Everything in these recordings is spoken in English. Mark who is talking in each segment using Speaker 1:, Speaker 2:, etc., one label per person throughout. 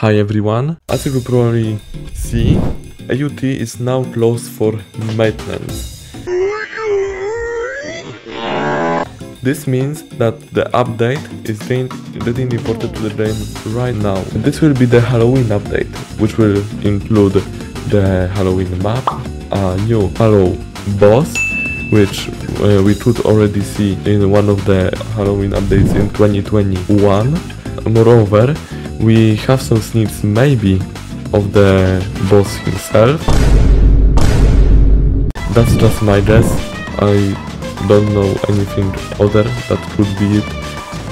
Speaker 1: Hi everyone, as you could probably see, AUT is now closed for maintenance. This means that the update is getting imported to the game right now. This will be the Halloween update, which will include the Halloween map, a new Hallow boss, which uh, we could already see in one of the Halloween updates in 2021. Moreover, we have some sneaks maybe of the boss himself. That's just my guess. I don't know anything other that could be it.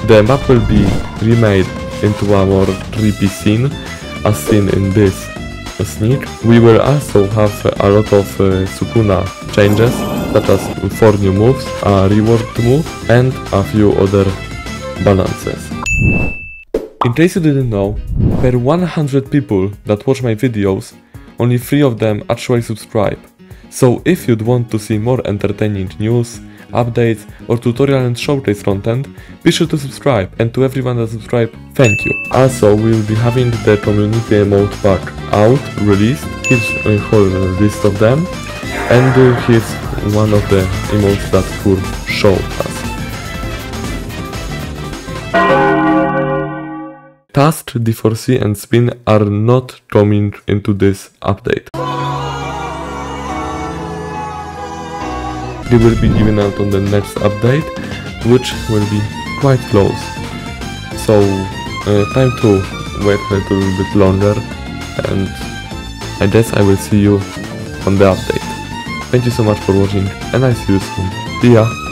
Speaker 1: The map will be remade into a more creepy scene as seen in this sneak. We will also have a lot of uh, Sukuna changes such as 4 new moves, a reward move and a few other balances. In case you didn't know, per 100 people that watch my videos, only 3 of them actually subscribe. So if you'd want to see more entertaining news, updates or tutorial and showcase content, be sure to subscribe and to everyone that subscribed, thank you. Also, we will be having the community emote pack out, released, here's a whole list of them, and uh, here's one of the emotes that Kur showed us. Tusk, D4C and Spin are not coming into this update. They will be given out on the next update, which will be quite close. So, uh, time to wait a little bit longer and I guess I will see you on the update. Thank you so much for watching and I see you soon. See ya!